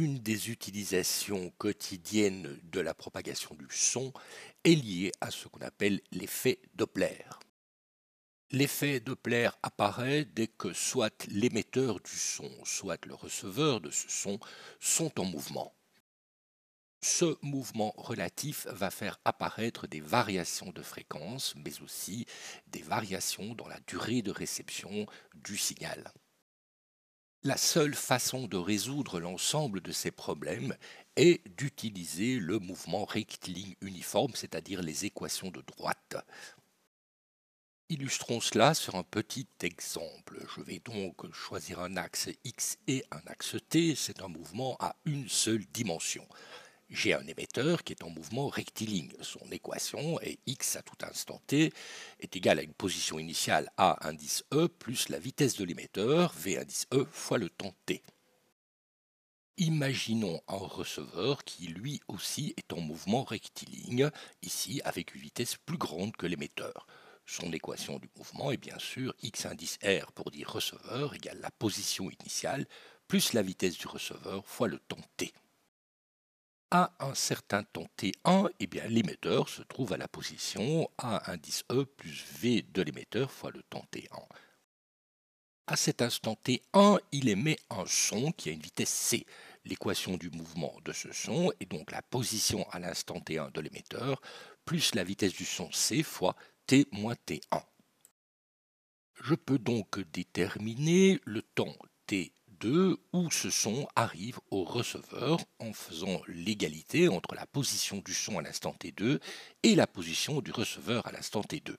une des utilisations quotidiennes de la propagation du son est liée à ce qu'on appelle l'effet Doppler. L'effet Doppler apparaît dès que soit l'émetteur du son, soit le receveur de ce son sont en mouvement. Ce mouvement relatif va faire apparaître des variations de fréquence, mais aussi des variations dans la durée de réception du signal. La seule façon de résoudre l'ensemble de ces problèmes est d'utiliser le mouvement rectiligne uniforme, c'est-à-dire les équations de droite. Illustrons cela sur un petit exemple. Je vais donc choisir un axe x et un axe t. C'est un mouvement à une seule dimension j'ai un émetteur qui est en mouvement rectiligne. Son équation est x à tout instant t est égale à une position initiale a indice e plus la vitesse de l'émetteur v indice e fois le temps t. Imaginons un receveur qui lui aussi est en mouvement rectiligne, ici avec une vitesse plus grande que l'émetteur. Son équation du mouvement est bien sûr x indice r pour dire receveur égale la position initiale plus la vitesse du receveur fois le temps t à un certain temps t1, eh bien, l'émetteur se trouve à la position A indice E plus V de l'émetteur fois le temps t1. À cet instant t1, il émet un son qui a une vitesse c. L'équation du mouvement de ce son est donc la position à l'instant t1 de l'émetteur plus la vitesse du son c fois t moins t1. Je peux donc déterminer le temps t où ce son arrive au receveur en faisant l'égalité entre la position du son à l'instant t2 et la position du receveur à l'instant t2.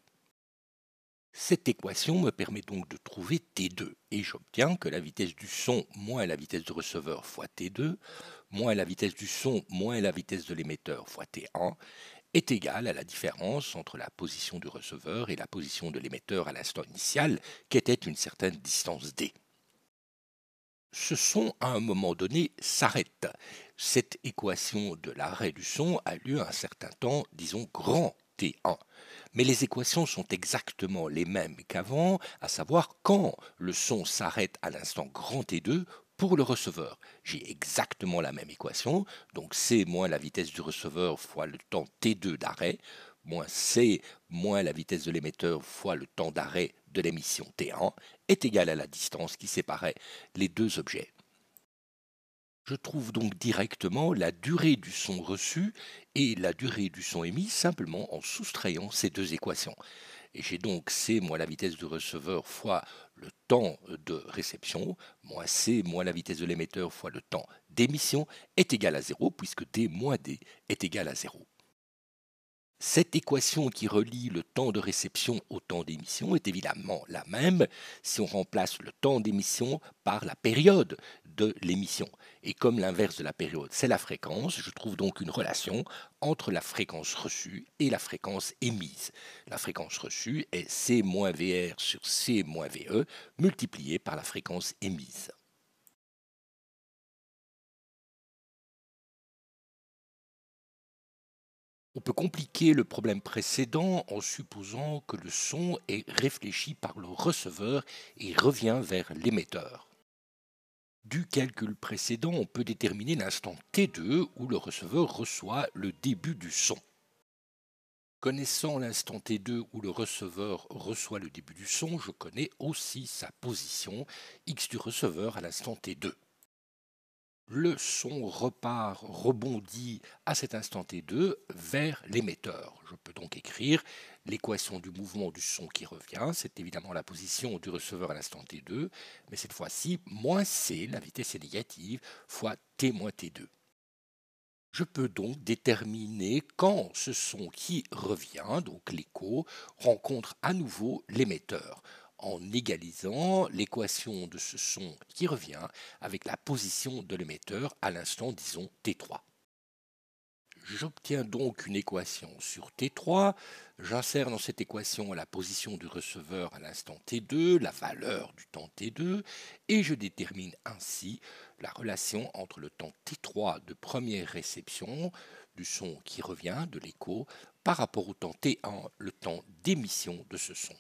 Cette équation me permet donc de trouver t2 et j'obtiens que la vitesse du son moins la vitesse du receveur fois t2 moins la vitesse du son moins la vitesse de l'émetteur fois t1 est égale à la différence entre la position du receveur et la position de l'émetteur à l'instant initial qui était une certaine distance d ce son, à un moment donné, s'arrête. Cette équation de l'arrêt du son a lieu à un certain temps, disons grand T1. Mais les équations sont exactement les mêmes qu'avant, à savoir quand le son s'arrête à l'instant grand T2 pour le receveur. J'ai exactement la même équation, donc C moins la vitesse du receveur fois le temps T2 d'arrêt, moins C moins la vitesse de l'émetteur fois le temps d'arrêt de l'émission T1 est égal à la distance qui séparait les deux objets. Je trouve donc directement la durée du son reçu et la durée du son émis simplement en soustrayant ces deux équations. Et j'ai donc C moins la vitesse du receveur fois le temps de réception, moins C moins la vitesse de l'émetteur fois le temps d'émission est égal à 0, puisque D moins D est égal à 0. Cette équation qui relie le temps de réception au temps d'émission est évidemment la même si on remplace le temps d'émission par la période de l'émission. Et comme l'inverse de la période, c'est la fréquence, je trouve donc une relation entre la fréquence reçue et la fréquence émise. La fréquence reçue est C-VR sur C-VE multiplié par la fréquence émise. On peut compliquer le problème précédent en supposant que le son est réfléchi par le receveur et revient vers l'émetteur. Du calcul précédent, on peut déterminer l'instant T2 où le receveur reçoit le début du son. Connaissant l'instant T2 où le receveur reçoit le début du son, je connais aussi sa position x du receveur à l'instant T2 le son repart, rebondit à cet instant T2 vers l'émetteur. Je peux donc écrire l'équation du mouvement du son qui revient, c'est évidemment la position du receveur à l'instant T2, mais cette fois-ci, moins C, la vitesse est négative, fois T moins T2. Je peux donc déterminer quand ce son qui revient, donc l'écho, rencontre à nouveau l'émetteur en égalisant l'équation de ce son qui revient avec la position de l'émetteur à l'instant, disons, T3. J'obtiens donc une équation sur T3, j'insère dans cette équation la position du receveur à l'instant T2, la valeur du temps T2, et je détermine ainsi la relation entre le temps T3 de première réception du son qui revient, de l'écho, par rapport au temps T1, le temps d'émission de ce son.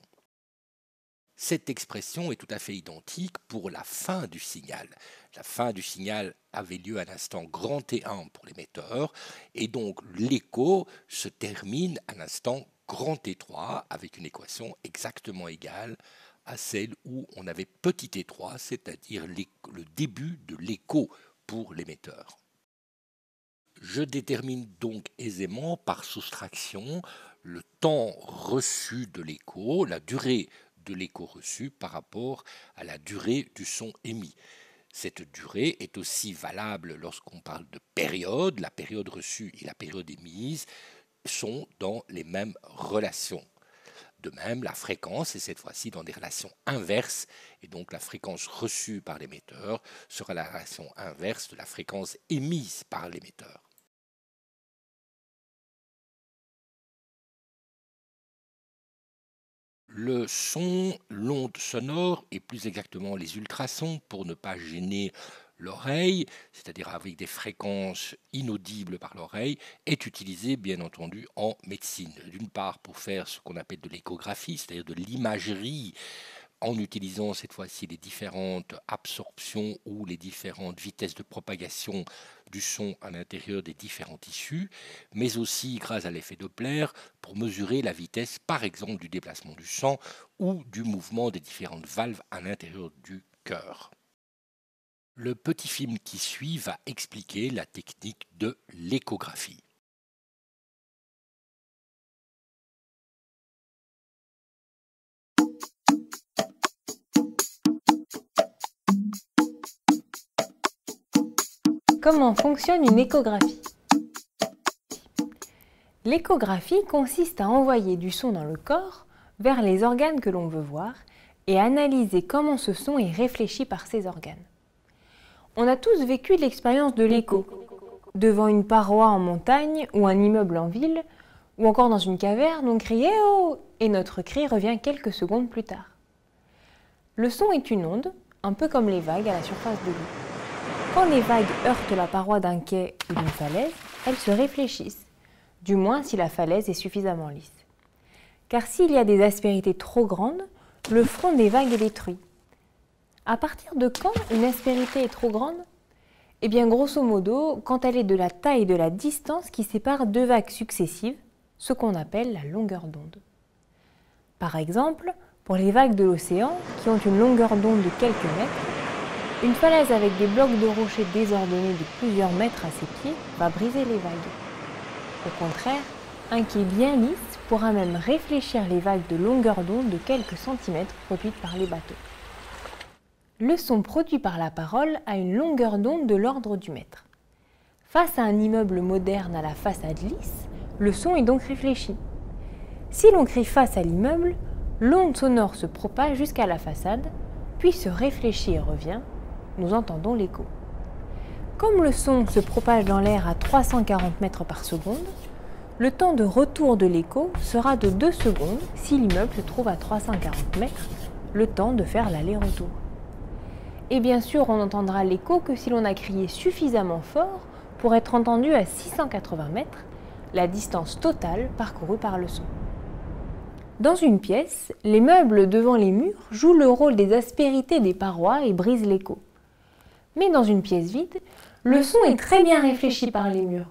Cette expression est tout à fait identique pour la fin du signal. La fin du signal avait lieu à l'instant grand T1 pour l'émetteur, et donc l'écho se termine à l'instant grand T3 avec une équation exactement égale à celle où on avait petit T3, c'est-à-dire le début de l'écho pour l'émetteur. Je détermine donc aisément par soustraction le temps reçu de l'écho, la durée de l'écho reçu par rapport à la durée du son émis. Cette durée est aussi valable lorsqu'on parle de période. La période reçue et la période émise sont dans les mêmes relations. De même, la fréquence est cette fois-ci dans des relations inverses, et donc la fréquence reçue par l'émetteur sera la relation inverse de la fréquence émise par l'émetteur. Le son, l'onde sonore, et plus exactement les ultrasons, pour ne pas gêner l'oreille, c'est-à-dire avec des fréquences inaudibles par l'oreille, est utilisé bien entendu en médecine. D'une part pour faire ce qu'on appelle de l'échographie, c'est-à-dire de l'imagerie en utilisant cette fois-ci les différentes absorptions ou les différentes vitesses de propagation du son à l'intérieur des différents tissus, mais aussi grâce à l'effet Doppler pour mesurer la vitesse par exemple du déplacement du sang ou du mouvement des différentes valves à l'intérieur du cœur. Le petit film qui suit va expliquer la technique de l'échographie. Comment fonctionne une échographie L'échographie consiste à envoyer du son dans le corps vers les organes que l'on veut voir et analyser comment ce son est réfléchi par ces organes. On a tous vécu l'expérience de l'écho, devant une paroi en montagne ou un immeuble en ville, ou encore dans une caverne, on crie oh et notre cri revient quelques secondes plus tard. Le son est une onde, un peu comme les vagues à la surface de l'eau. Quand les vagues heurtent la paroi d'un quai ou d'une falaise, elles se réfléchissent, du moins si la falaise est suffisamment lisse. Car s'il y a des aspérités trop grandes, le front des vagues est détruit. À partir de quand une aspérité est trop grande? Eh bien, grosso modo, quand elle est de la taille de la distance qui sépare deux vagues successives, ce qu'on appelle la longueur d'onde. Par exemple, pour les vagues de l'océan, qui ont une longueur d'onde de quelques mètres, une falaise avec des blocs de rochers désordonnés de plusieurs mètres à ses pieds va briser les vagues. Au contraire, un quai bien lisse pourra même réfléchir les vagues de longueur d'onde de quelques centimètres produites par les bateaux. Le son produit par la parole a une longueur d'onde de l'ordre du mètre. Face à un immeuble moderne à la façade lisse, le son est donc réfléchi. Si l'on crie face à l'immeuble, l'onde sonore se propage jusqu'à la façade, puis se réfléchit et revient, nous entendons l'écho. Comme le son se propage dans l'air à 340 mètres par seconde, le temps de retour de l'écho sera de 2 secondes si l'immeuble se trouve à 340 mètres, le temps de faire l'aller-retour. Et bien sûr, on n'entendra l'écho que si l'on a crié suffisamment fort pour être entendu à 680 mètres, la distance totale parcourue par le son. Dans une pièce, les meubles devant les murs jouent le rôle des aspérités des parois et brisent l'écho. Mais dans une pièce vide, le son est très bien réfléchi par les murs.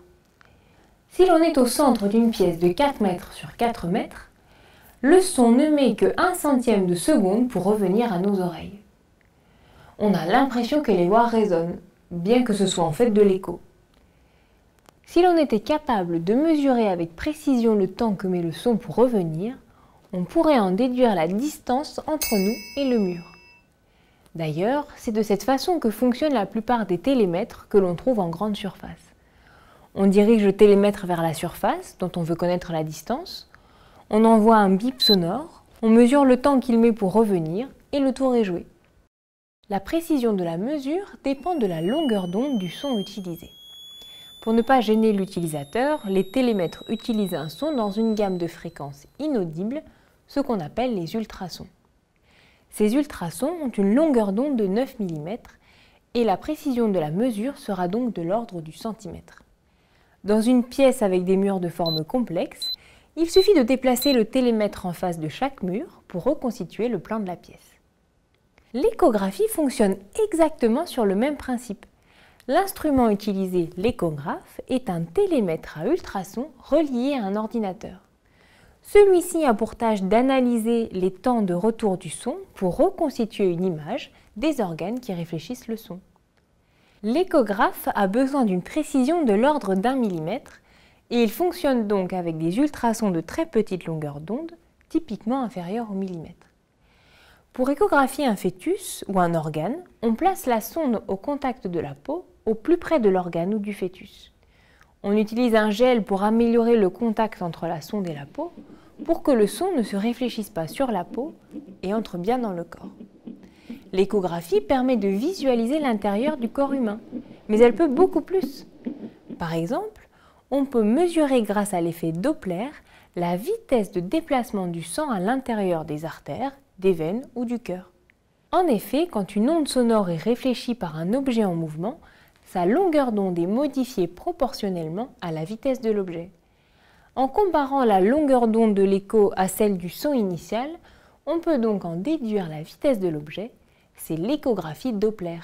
Si l'on est au centre d'une pièce de 4 mètres sur 4 mètres, le son ne met que 1 centième de seconde pour revenir à nos oreilles. On a l'impression que les voix résonnent, bien que ce soit en fait de l'écho. Si l'on était capable de mesurer avec précision le temps que met le son pour revenir, on pourrait en déduire la distance entre nous et le mur. D'ailleurs, c'est de cette façon que fonctionnent la plupart des télémètres que l'on trouve en grande surface. On dirige le télémètre vers la surface, dont on veut connaître la distance, on envoie un bip sonore, on mesure le temps qu'il met pour revenir, et le tour est joué. La précision de la mesure dépend de la longueur d'onde du son utilisé. Pour ne pas gêner l'utilisateur, les télémètres utilisent un son dans une gamme de fréquences inaudibles, ce qu'on appelle les ultrasons. Ces ultrasons ont une longueur d'onde de 9 mm et la précision de la mesure sera donc de l'ordre du centimètre. Dans une pièce avec des murs de forme complexe, Il suffit de déplacer le télémètre en face de chaque mur pour reconstituer le plan de la pièce. L'échographie fonctionne exactement sur le même principe. L'instrument utilisé, l'échographe, est un télémètre à ultrasons relié à un ordinateur. Celui-ci a pour tâche d'analyser les temps de retour du son pour reconstituer une image des organes qui réfléchissent le son. L'échographe a besoin d'une précision de l'ordre d'un millimètre et il fonctionne donc avec des ultrasons de très petite longueur d'onde, typiquement inférieurs au millimètre. Pour échographier un fœtus ou un organe, on place la sonde au contact de la peau, au plus près de l'organe ou du fœtus. On utilise un gel pour améliorer le contact entre la sonde et la peau, pour que le son ne se réfléchisse pas sur la peau et entre bien dans le corps. L'échographie permet de visualiser l'intérieur du corps humain, mais elle peut beaucoup plus. Par exemple, on peut mesurer grâce à l'effet Doppler la vitesse de déplacement du sang à l'intérieur des artères, des veines ou du cœur. En effet, quand une onde sonore est réfléchie par un objet en mouvement, sa longueur d'onde est modifiée proportionnellement à la vitesse de l'objet. En comparant la longueur d'onde de l'écho à celle du son initial, on peut donc en déduire la vitesse de l'objet, c'est l'échographie Doppler.